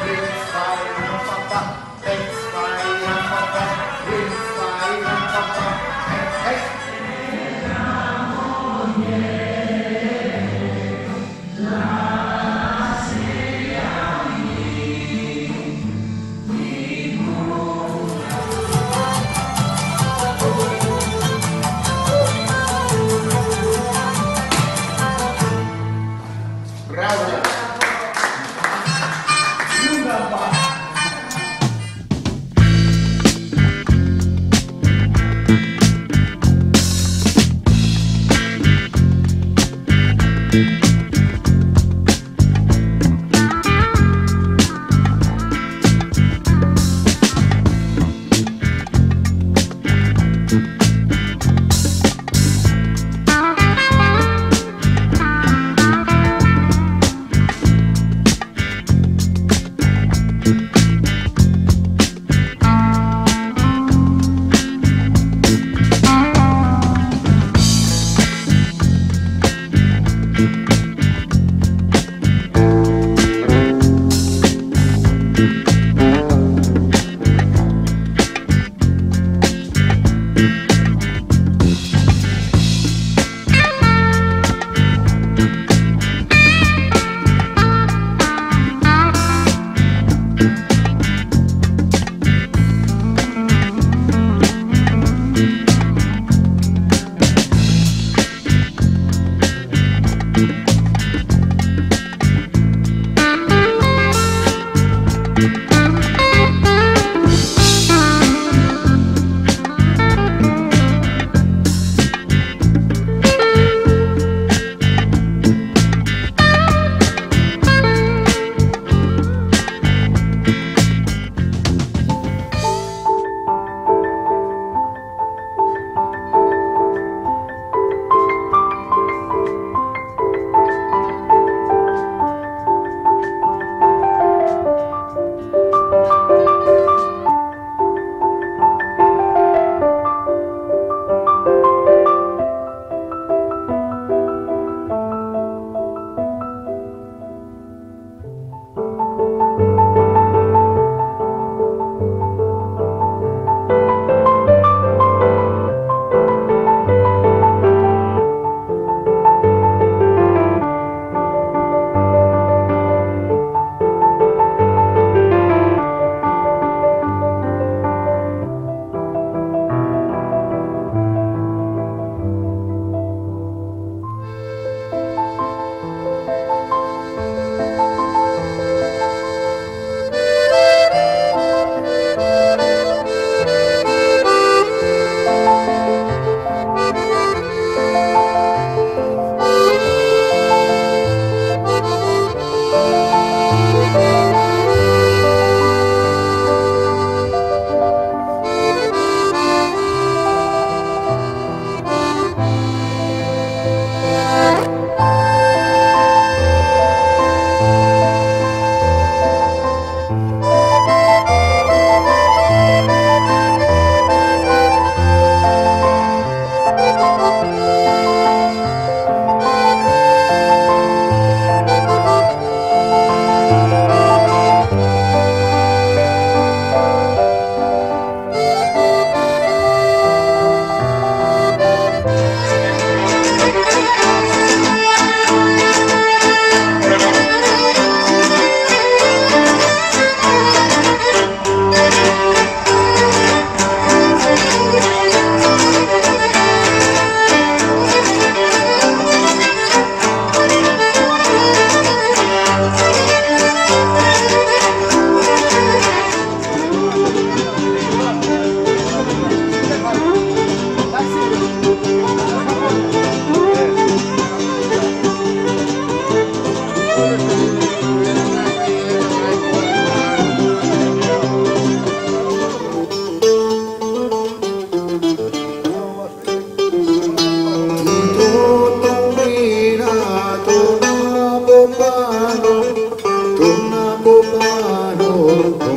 Please.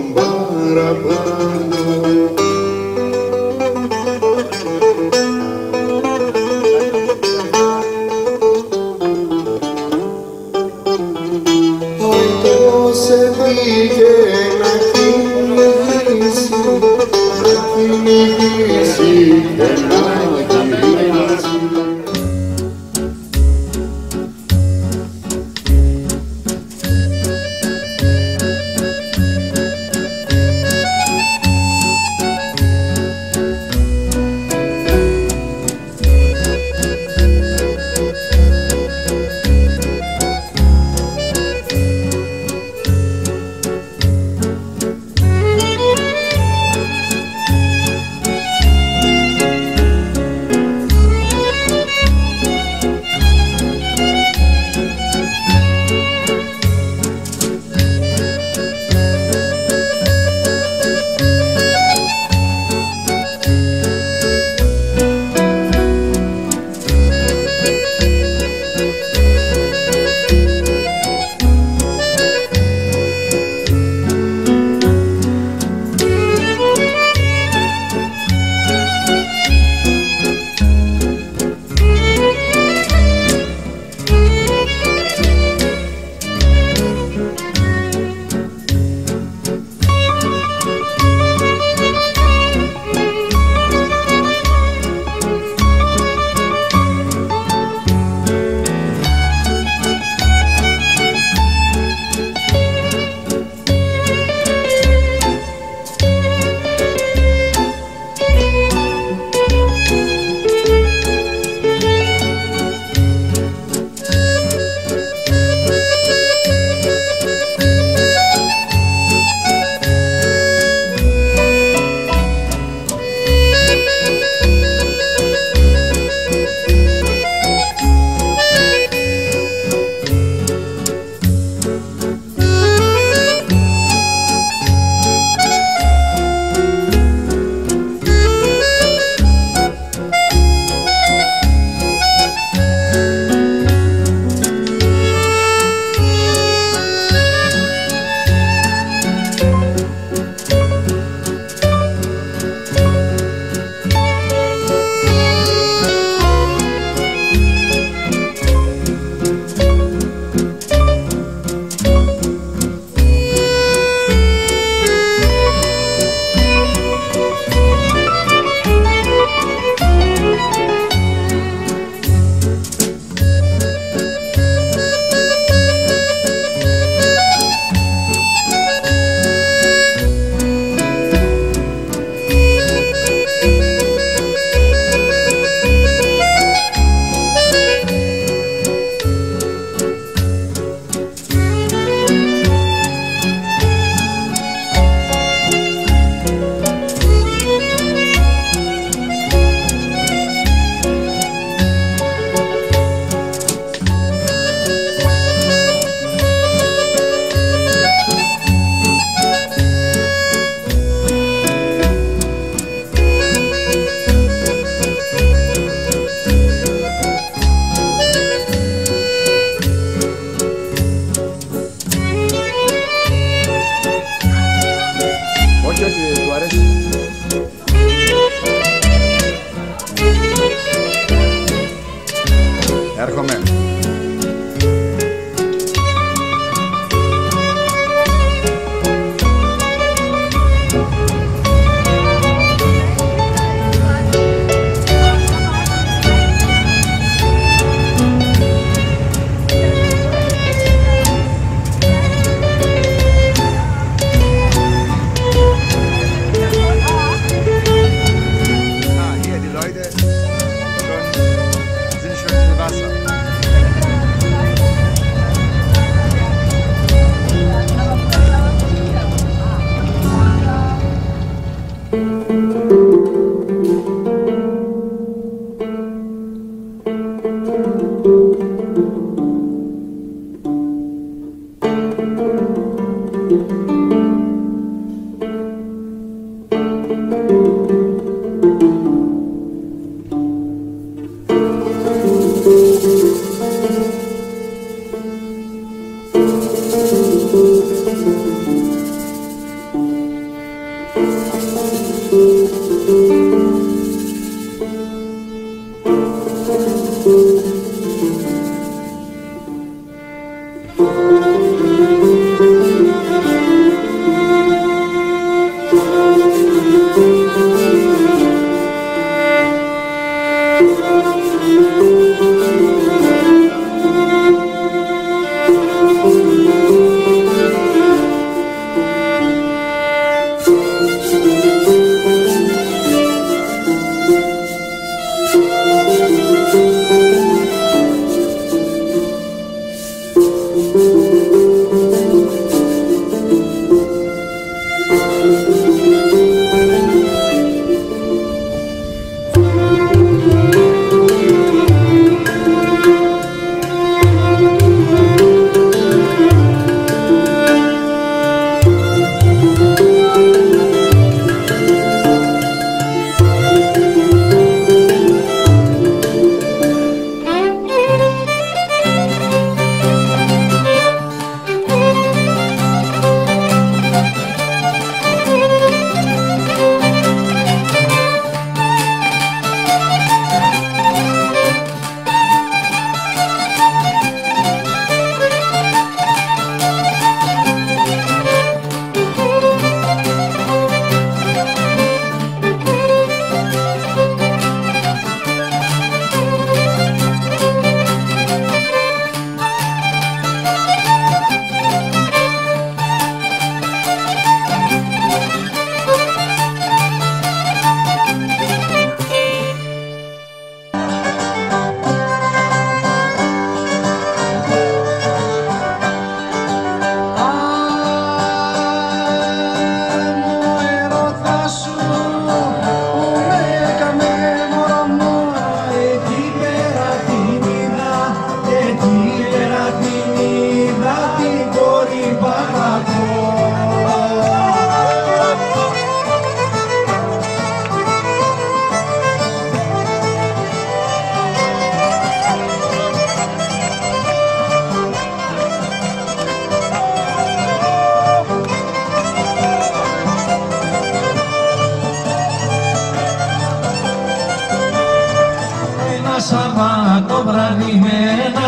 Bambara Bambara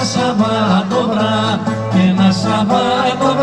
ένα ένα σαβάνοβρα.